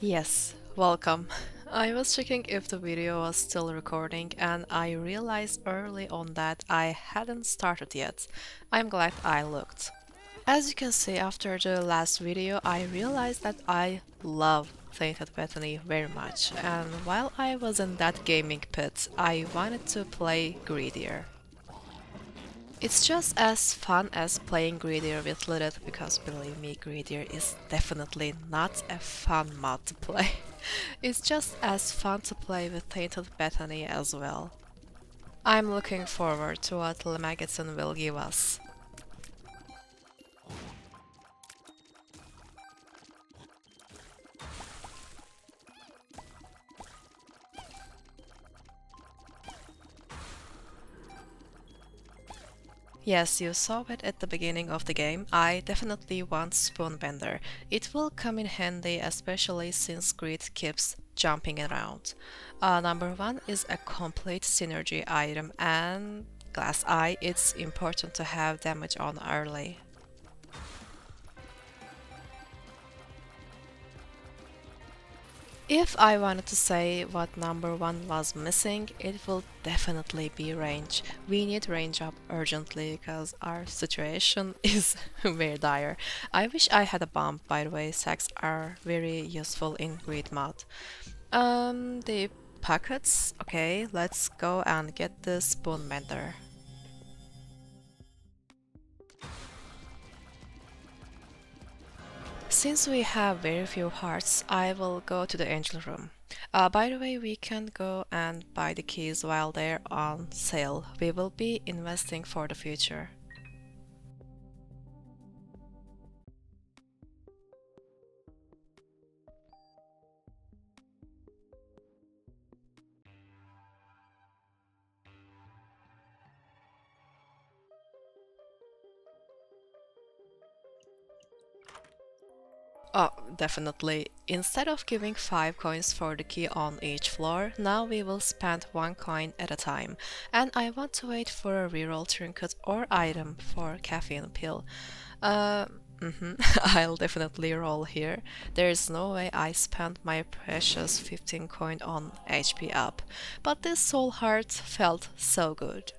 Yes, welcome. I was checking if the video was still recording and I realized early on that I hadn't started yet. I'm glad I looked. As you can see after the last video, I realized that I love Tainted Bethany very much and while I was in that gaming pit, I wanted to play greedier. It's just as fun as playing Greedier with Lilith because believe me, Greedier is definitely not a fun mod to play. it's just as fun to play with Tainted Bethany as well. I'm looking forward to what Lemegeton will give us. Yes, you saw it at the beginning of the game. I definitely want Spoonbender. It will come in handy especially since Greed keeps jumping around. Uh, number one is a complete synergy item and Glass Eye, it's important to have damage on early. If I wanted to say what number one was missing, it will definitely be range. We need range up urgently because our situation is very dire. I wish I had a bomb, by the way, sacks are very useful in Greed mod. Um, the pockets, okay, let's go and get the Spoon Bender. Since we have very few hearts, I will go to the angel room. Uh, by the way, we can go and buy the keys while they're on sale. We will be investing for the future. Definitely. Instead of giving 5 coins for the key on each floor, now we will spend 1 coin at a time. And I want to wait for a reroll trinket or item for caffeine pill. Uh, mm -hmm. I'll definitely roll here. There's no way I spent my precious 15 coin on HP up. But this soul heart felt so good.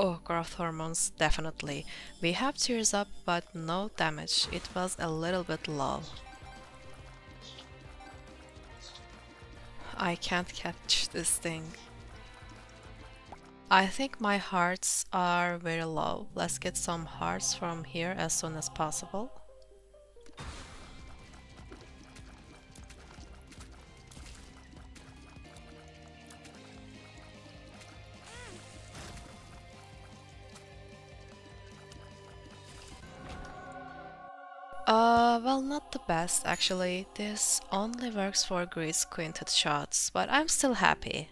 Oh, growth hormones, definitely. We have tears up, but no damage. It was a little bit low. I can't catch this thing. I think my hearts are very low. Let's get some hearts from here as soon as possible. Uh, well, not the best actually. This only works for greed squinted shots, but I'm still happy.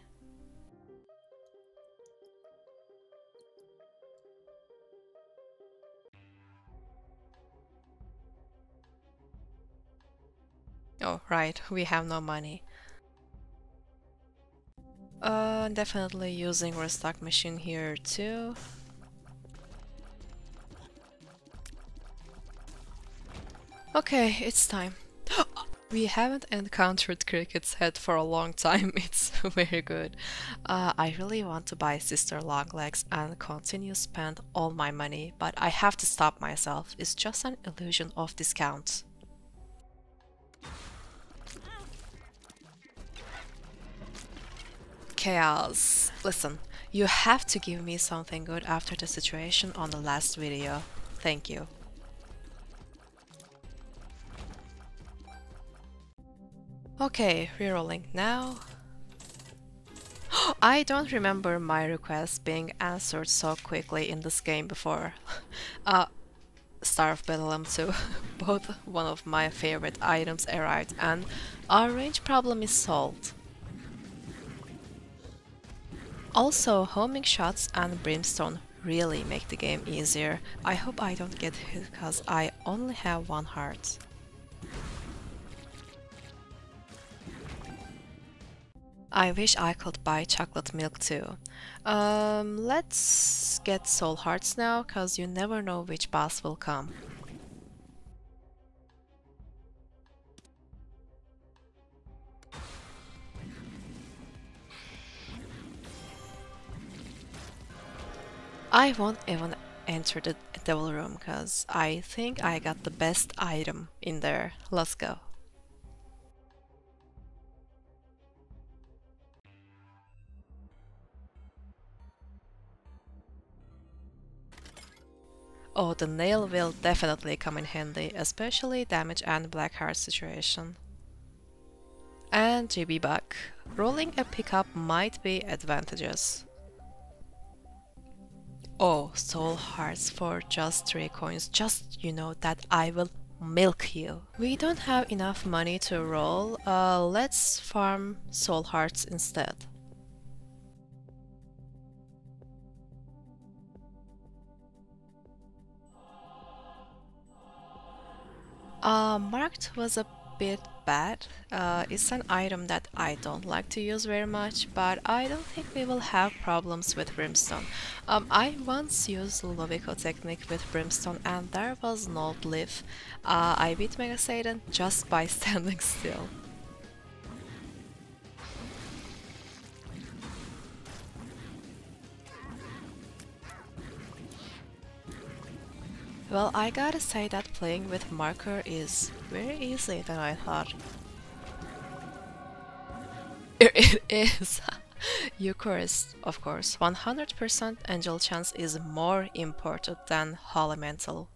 Oh, right, we have no money. Uh, definitely using restock machine here too. Okay, it's time. we haven't encountered Cricket's head for a long time, it's very good. Uh, I really want to buy Sissy Longlegs and continue spend all my money, but I have to stop myself, it's just an illusion of discount. Chaos. Listen, you have to give me something good after the situation on the last video. Thank you. Okay, rerolling now. I don't remember my request being answered so quickly in this game before. uh, Star of Bethlehem too. Both one of my favorite items arrived and our range problem is solved. Also, homing shots and brimstone really make the game easier. I hope I don't get hit because I only have one heart. I wish I could buy chocolate milk too. Um, let's get soul hearts now, cause you never know which boss will come. I won't even enter the devil room cause I think I got the best item in there. Let's go. Oh, the nail will definitely come in handy, especially damage and black heart situation. And GB Bug. Rolling a pickup might be advantageous. Oh, soul hearts for just 3 coins, just you know that I will milk you. We don't have enough money to roll, uh, let's farm soul hearts instead. Uh, marked was a bit bad. Uh, it's an item that I don't like to use very much, but I don't think we will have problems with Brimstone. Um, I once used Ludovico technique with Brimstone and there was no leaf. Uh, I beat Mega Satan just by standing still. Well, I gotta say that playing with marker is very easy than I thought. It is! Eucharist, of course. 100% angel chance is more important than elemental.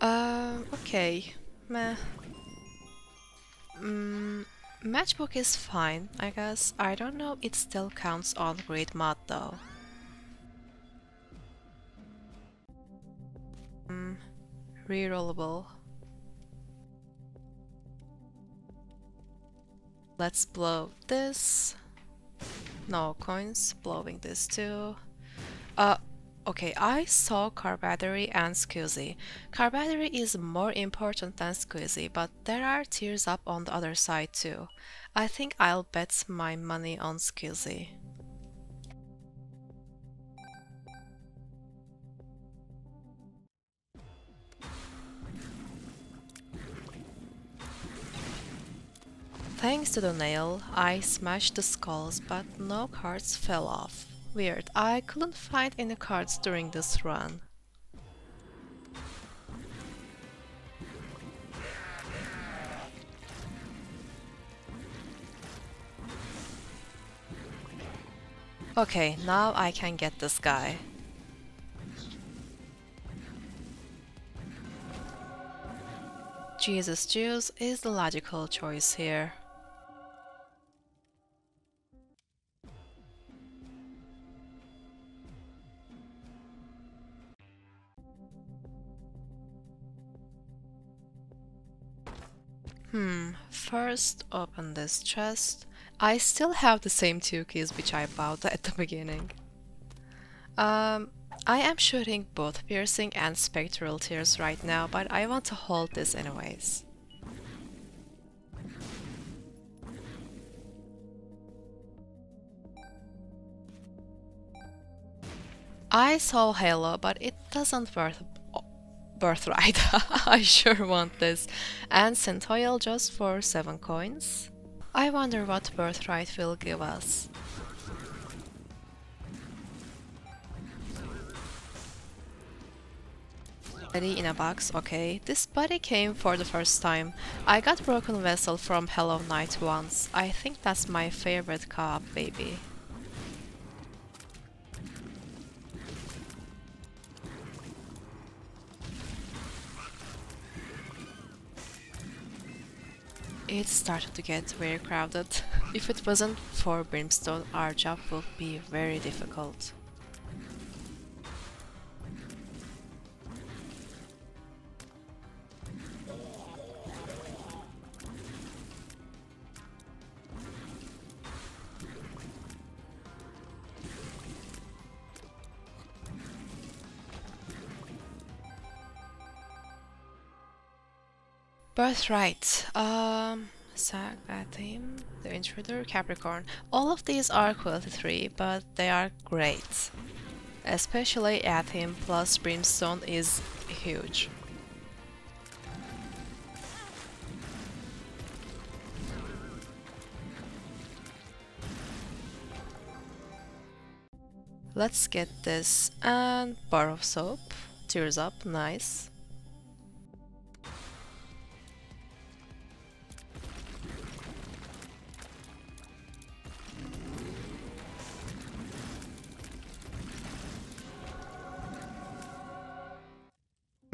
Um, okay. Meh. Mm, matchbook is fine, I guess. I don't know it still counts on great mod though. Mm, rerollable. Let's blow this. No coins, blowing this too. Uh, Okay, I saw Car Battery and Squeezy. Car Battery is more important than Squeezy, but there are tears up on the other side too. I think I'll bet my money on Squeezy. Thanks to the nail, I smashed the skulls, but no cards fell off. Weird, I couldn't find any cards during this run. Okay, now I can get this guy. Jesus Juice is the logical choice here. First open this chest. I still have the same two keys which I bought at the beginning. Um, I am shooting both piercing and spectral tears right now, but I want to hold this anyways. I saw Halo, but it doesn't worth birthright. I sure want this. And Synthoil just for 7 coins. I wonder what birthright will give us. Buddy in a box, okay. This buddy came for the first time. I got Broken Vessel from Hollow Knight once. I think that's my favorite co-op baby. It started to get very crowded. if it wasn't for Brimstone, our job would be very difficult. Birthright, um, Sag, Athame, the Intruder, Capricorn. All of these are quality 3, but they are great. Especially Athame plus Brimstone is huge. Let's get this and bar of soap. Tears up, nice.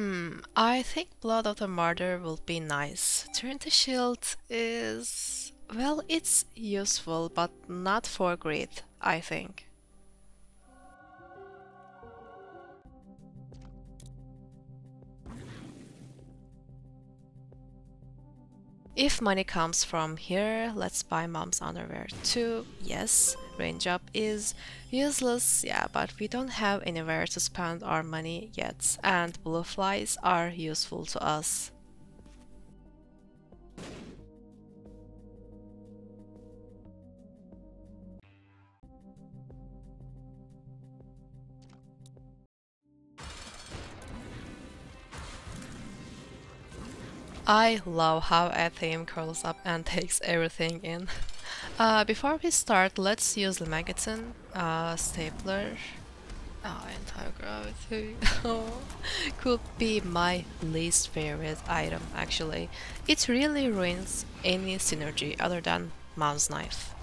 Hmm, I think Blood of the Martyr will be nice. Trinity Shield is... well, it's useful, but not for greed, I think. If money comes from here, let's buy mom's underwear too. Yes, range up is useless, yeah, but we don't have anywhere to spend our money yet, and blue flies are useful to us. I love how Athame curls up and takes everything in. Uh, before we start, let's use the magazine, uh, stapler. Oh, anti-gravity. Could be my least favorite item, actually. It really ruins any synergy other than Mom's Knife.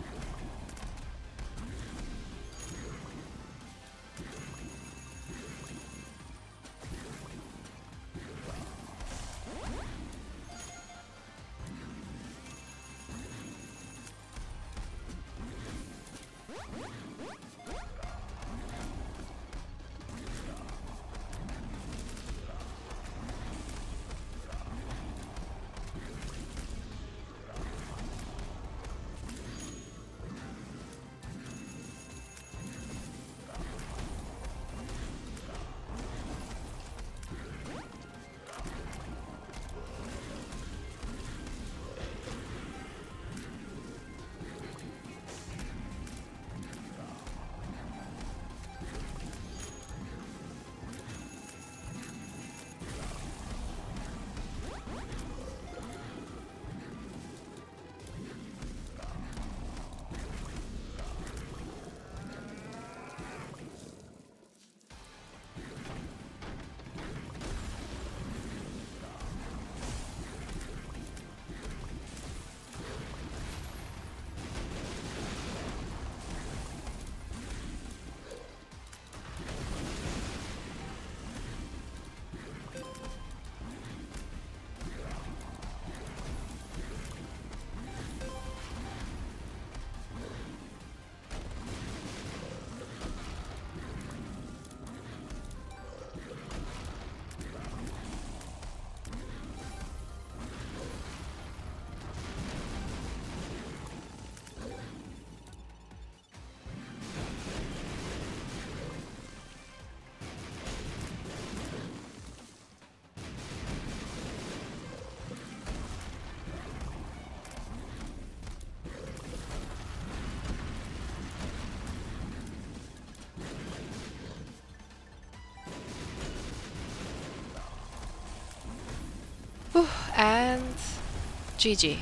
GG.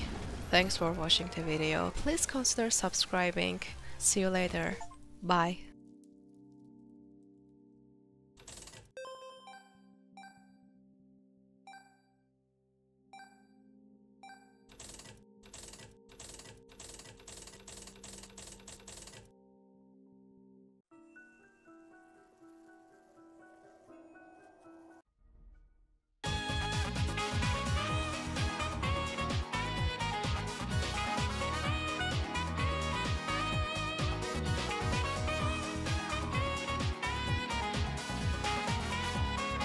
Thanks for watching the video. Please consider subscribing. See you later. Bye.